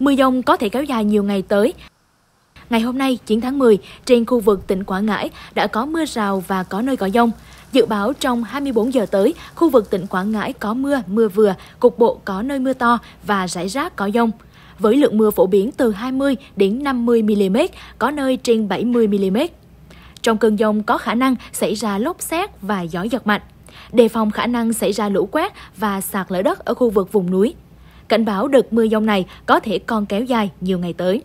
Mưa dông có thể kéo dài nhiều ngày tới. Ngày hôm nay, 9 tháng 10, trên khu vực tỉnh Quảng Ngãi đã có mưa rào và có nơi có dông. Dự báo trong 24 giờ tới, khu vực tỉnh Quảng Ngãi có mưa, mưa vừa, cục bộ có nơi mưa to và rải rác có dông. Với lượng mưa phổ biến từ 20 đến 50 mm, có nơi trên 70 mm. Trong cơn dông có khả năng xảy ra lốc xét và gió giật mạnh. Đề phòng khả năng xảy ra lũ quét và sạt lở đất ở khu vực vùng núi. Cảnh báo đợt mưa dông này có thể còn kéo dài nhiều ngày tới.